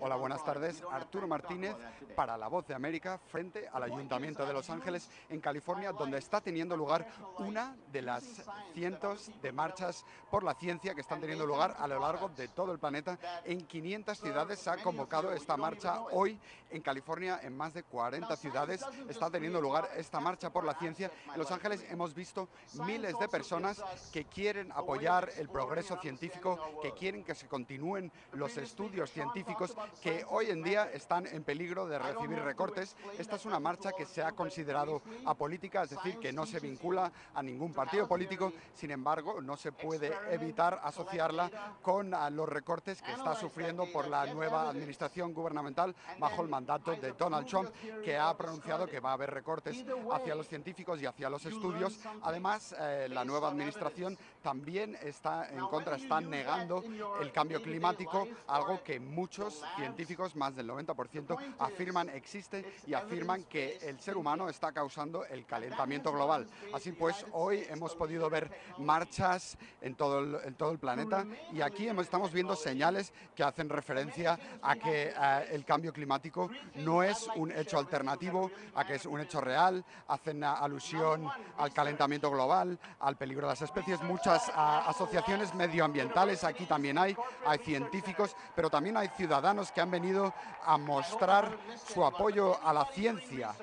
Hola, buenas tardes. Arturo Martínez para La Voz de América frente al Ayuntamiento de Los Ángeles en California, donde está teniendo lugar una de las cientos de marchas por la ciencia que están teniendo lugar a lo largo de todo el planeta. En 500 ciudades se ha convocado esta marcha hoy en California, en más de 40 ciudades está teniendo lugar esta marcha por la ciencia. En Los Ángeles hemos visto miles de personas que quieren apoyar el progreso científico, que quieren que se continúen los estudios científicos que hoy en día están en peligro de recibir recortes. Esta es una marcha que se ha considerado apolítica, es decir, que no se vincula a ningún partido político, sin embargo, no se puede evitar asociarla con los recortes que está sufriendo por la nueva administración gubernamental bajo el mandato de Donald Trump, que ha pronunciado que va a haber recortes hacia los científicos y hacia los estudios. Además, eh, la nueva administración también está en contra, está negando el cambio climático, algo que muchos científicos, más del 90%, afirman existe y afirman que el ser humano está causando el calentamiento global. Así pues, hoy hemos podido ver marchas en todo el, planeta y aquí estamos viendo señales que hacen referencia a que el cambio climático no es un hecho alternativo, a que es un hecho real, hacen alusión al calentamiento global, al peligro de las especies, muchas asociaciones medioambientales aquí también hay, hay científicos, pero también hay ciudadanos que han venido a mostrar su apoyo a la ciencia.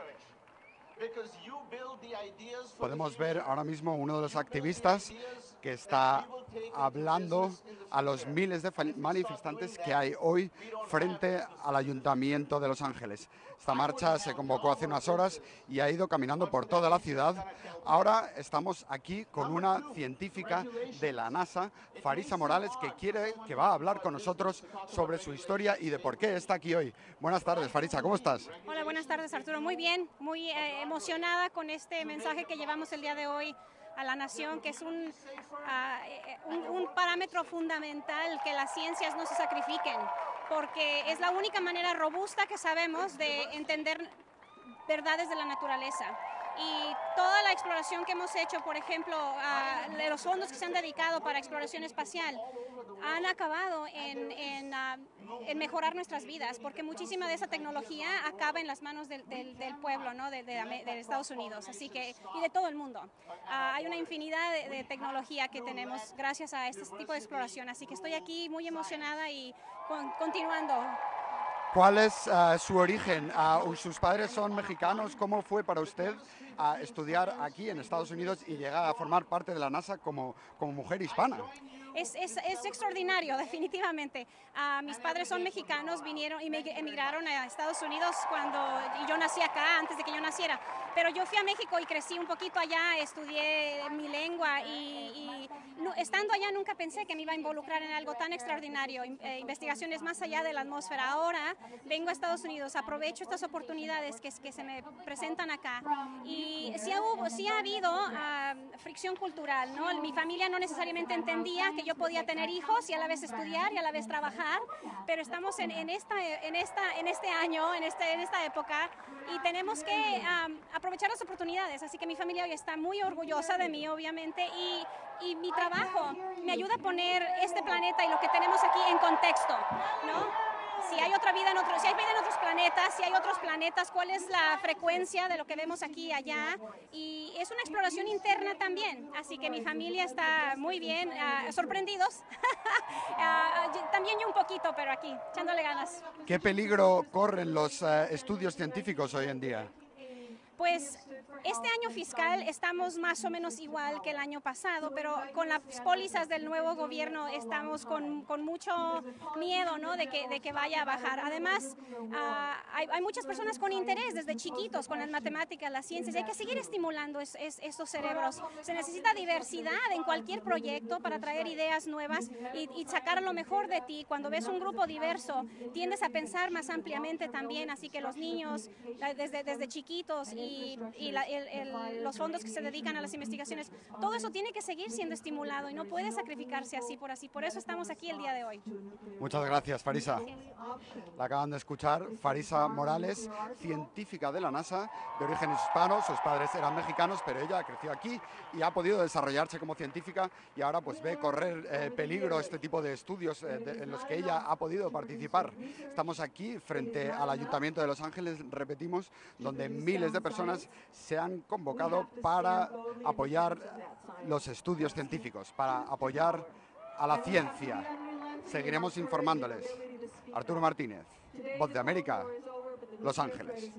Podemos ver ahora mismo uno de los activistas que está hablando a los miles de manifestantes que hay hoy frente al Ayuntamiento de Los Ángeles. Esta marcha se convocó hace unas horas y ha ido caminando por toda la ciudad. Ahora estamos aquí con una científica de la NASA, Farisa Morales, que quiere que va a hablar con nosotros sobre su historia y de por qué está aquí hoy. Buenas tardes, Farisa, ¿cómo estás? Hola, buenas tardes, Arturo. Muy bien, muy eh, emocionada con este mensaje que llevamos el día de hoy a la nación, que es ah, eh, un, un, parámetro fundamental que las ciencias no se sacrifiquen, porque es la única manera robusta que sabemos de entender verdades de la naturaleza y toda la exploración que hemos hecho, por ejemplo, de los fondos que se han dedicado para exploración espacial, han acabado en, en, ah, mejorar nuestras vidas, porque muchísima de esa tecnología acaba en las manos del, del, pueblo, ¿no? de, de, Estados Unidos, así que, y de todo el mundo. Ah, hay una infinidad de, tecnología que tenemos gracias a este tipo de exploración, así que estoy aquí muy emocionada y continuando ¿Cuál es uh, su origen? Uh, ¿Sus padres son mexicanos? ¿Cómo fue para usted uh, estudiar aquí en Estados Unidos y llegar a formar parte de la NASA como, como mujer hispana? es, es, es extraordinario, definitivamente. Uh, mis padres son mexicanos, vinieron y emigraron a Estados Unidos cuando yo nací acá, antes de que yo naciera. Pero yo fui a México y crecí un poquito allá, estudié mi lengua y, no, estando allá nunca pensé que me iba a involucrar en algo tan extraordinario, eh, investigaciones más allá de la atmósfera. Ahora vengo a Estados Unidos, aprovecho estas oportunidades que, que se me presentan acá y sí, hubo, sí ha habido uh, fricción cultural, ¿no? Mi familia no necesariamente entendía que yo podía tener hijos y a la vez estudiar y a la vez trabajar, pero estamos en, en esta, en, esta, en este año, en, este, en esta época, y tenemos que aprovechar las oportunidades. Así que mi familia hoy está muy orgullosa de mí, obviamente, y, y mi trabajo me ayuda a poner este planeta y lo que tenemos aquí en contexto, ¿no? Si hay otra vida en otros, si hay vida en otros planetas, si hay otros planetas, cuál es la frecuencia de lo que vemos aquí y allá. Y es una exploración interna también, así que mi familia está muy bien, uh, sorprendidos. uh, también yo un poquito, pero aquí, echándole ganas. ¿Qué peligro corren los uh, estudios científicos hoy en día? Pues este año fiscal estamos más o menos igual que el año pasado, pero con las pólizas del nuevo gobierno estamos con, con mucho miedo ¿no? de, que, de que vaya a bajar. Además, uh, hay, hay, muchas personas con interés desde chiquitos con las matemáticas, las ciencias, hay que seguir estimulando es, es, estos cerebros. Se necesita diversidad en cualquier proyecto para traer ideas nuevas y, y sacar lo mejor de ti. Cuando ves un grupo diverso, tiendes a pensar más ampliamente también, así que los niños desde, desde chiquitos y, y la los fondos que se dedican a las investigaciones, todo eso tiene que seguir siendo estimulado y no puede sacrificarse así por así. Por eso estamos aquí el día de hoy. Muchas gracias, Farisa. La acaban de escuchar, Farisa Morales, científica de la NASA, de origen hispano, sus padres eran mexicanos, pero ella creció aquí y ha podido desarrollarse como científica y ahora pues ve correr eh, peligro este tipo de estudios eh, en los que ella ha podido participar. Estamos aquí frente al Ayuntamiento de Los Ángeles, repetimos, donde miles de personas se han convocado para apoyar los estudios científicos, para apoyar a la ciencia. Seguiremos informándoles. Arturo Martínez, Voz de América, Los Ángeles.